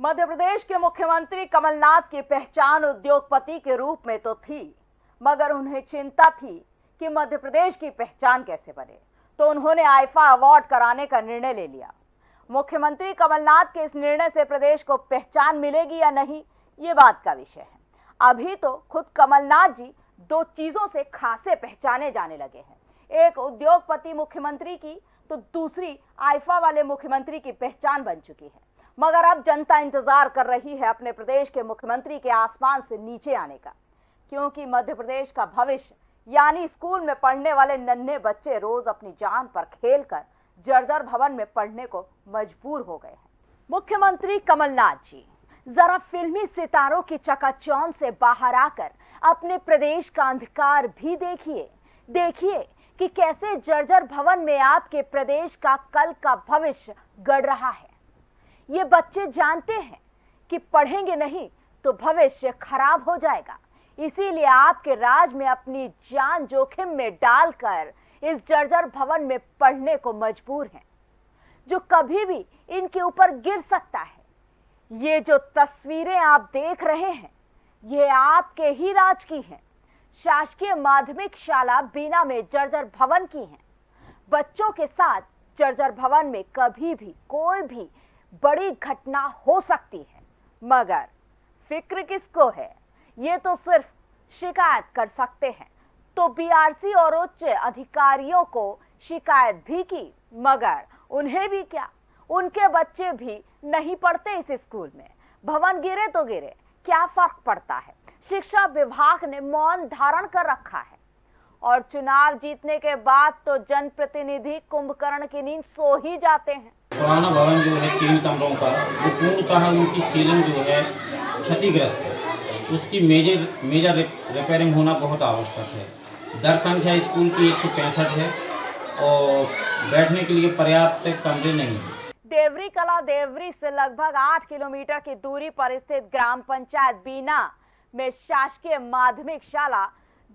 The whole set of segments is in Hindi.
मध्य प्रदेश के मुख्यमंत्री कमलनाथ की पहचान उद्योगपति के रूप में तो थी, मगर उन्हें चिंता थी कि मध्य प्रदेश की पहचान कैसे बने। तो उन्होंने आईफा अवार्ड कराने का निर्णय ले लिया। मुख्यमंत्री कमलनाथ के इस निर्णय से प्रदेश को पहचान मिलेगी या नहीं, ये बात का विषय है। अभी तो खुद कमलनाथ जी दो चीज़ों से खासे पहचाने जाने लगे हैं। एक उद्योगपति मुख्यमंत्री की तो दूसरी आइफा वाले मुख्यमंत्री की पहचान बन चुकी है। मगर अब जनता इंतज़ार कर रही है अपने प्रदेश के मुख्यमंत्री के आसमान से नीचे आने का। क्योंकि मध्य प्रदेश का भविष्य, यानी स्कूल में पढ़ने वाले नन्हे बच्चे रोज अपनी जान पर खेलकर जर्जर भवन में पढ़ने को मजबूर हो गए हैं। मुख्यमंत्री कमलनाथ जी, जरा फिल्मी सितारों की चकाचौंध से बाहर आकर अपने प्रदेश का अंधकार भी देखिए। देखिए कि कैसे जर्जर भवन में आपके प्रदेश का कल का भविष्य गढ़ रहा है। ये बच्चे जानते हैं कि पढ़ेंगे नहीं तो भविष्य खराब हो जाएगा। इसीलिए आपके राज में अपनी जान जोखिम में डालकर इस जर्जर भवन में पढ़ने को मजबूर हैं, जो कभी भी इनके ऊपर गिर सकता है। ये जो तस्वीरें आप देख रहे हैं, ये आपके ही राज की हैं। शासकीय माध्यमिक शाला बीना में जर्जर भवन की हैं। बच्चों के साथ जर्जर भवन में कभी भी, कोई भी बड़ी घटना हो सकती है। मगर फ़िक्र किसको है? ये तो सिर्फ़ शिकायत कर सकते हैं। तो बीआरसी और उच्च अधिकारियों को शिकायत भी की, मगर उन्हें भी क्या? उनके बच्चे भी नहीं पढ़ते इस स्कूल में। भवन गिरे तो गिरे, क्या फ़र्क पड़ता है? शिक्षा विभाग ने मौन धारण कर रखा है। और चुनाव जीतने के बाद तो जनप्रतिनिधि कुंभकर्ण की नींद सो ही जाते हैं। पुराना भवन जो है तीन कमरों का, वो पूर्णतः उनकी सीलिंग जो है क्षतिग्रस्त है। उसकी मेजर मेजर रिपेयरिंग होना बहुत आवश्यक है। दर संख्या स्कूल की एक है और बैठने के लिए पर्याप्त कमरे नहीं है। देवरी कला देवरी से लगभग आठ किलोमीटर की दूरी पर स्थित ग्राम पंचायत बीना में शासकीय माध्यमिक शाला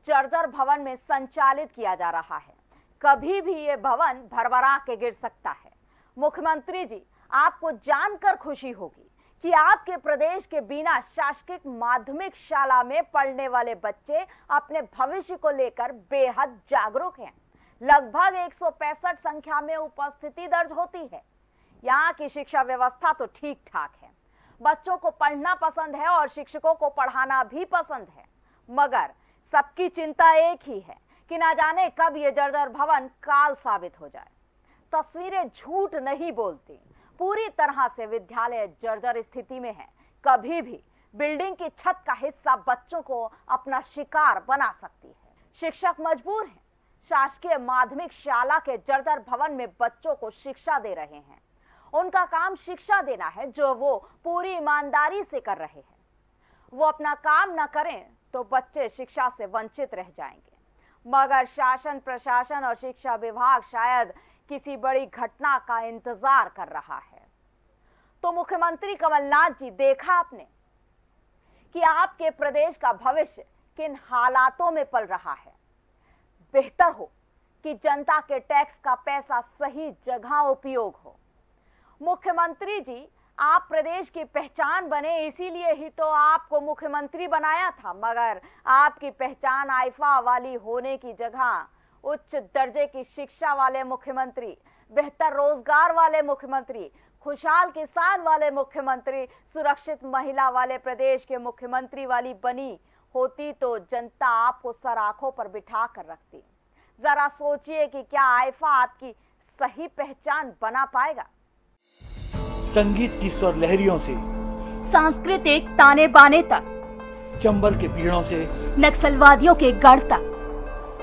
जर्जर भवन में संचालित किया जा रहा है। कभी भी ये भवन भरभरा के गिर सकता है। मुख्यमंत्री जी, आपको जानकर खुशी होगी कि आपके प्रदेश के बिना शासकीय माध्यमिक शाला में पढ़ने वाले बच्चे अपने भविष्य को लेकर बेहद जागरूक हैं। लगभग एक सौ पैंसठ संख्या में उपस्थिति दर्ज होती है। यहाँ की शिक्षा व्यवस्था तो ठीक ठाक है। बच्चों को पढ़ना पसंद है और शिक्षकों को पढ़ाना भी पसंद है। मगर सबकी चिंता एक ही है कि ना जाने कब ये जर्जर भवन काल साबित हो जाए। तस्वीरें झूठ नहीं बोलती। पूरी तरह से विद्यालय जर्जर स्थिति में है। कभी भी बिल्डिंग की छत का हिस्सा बच्चों को अपना शिकार बना सकती है। शिक्षक मजबूर हैं। शासकीय माध्यमिक शाला के जर्जर भवन में बच्चों को शिक्षा दे रहे हैं। उनका काम शिक्षा देना है, जो वो पूरी ईमानदारी से कर रहे हैं। वो अपना काम न करें तो बच्चे शिक्षा से वंचित रह जाएँगे। मगर शासन, प्रशासन और शिक्षा विभाग शायद किसी बड़ी घटना का इंतज़ार कर रहा है। तो मुख्यमंत्री कमलनाथ जी, देखा आपने कि आपके प्रदेश का भविष्य किन हालातों में पल रहा है? बेहतर हो कि जनता के टैक्स का पैसा सही जगह उपयोग हो। मुख्यमंत्री जी, आप प्रदेश की पहचान बने, इसीलिए ही तो आपको मुख्यमंत्री बनाया था, मगर आपकी पहचान आइफा वाली होने की जगह उच्च दर्जे की शिक्षा वाले मुख्यमंत्री बेहतर रोज़गार वाले मुख्यमंत्री खुशहाल किसान वाले मुख्यमंत्री सुरक्षित महिला वाले प्रदेश के मुख्यमंत्री वाली बनी होती तो जनता आपको सर आँखों पर बिठा कर रखती। जरा सोचिए कि क्या आइफा आपकी सही पहचान बना पाएगा। संगीत की स्वर लहरियों से सांस्कृतिक ताने बाने तक चंबल के पीड़ों से नक्सलवादियों के गढ़ तक।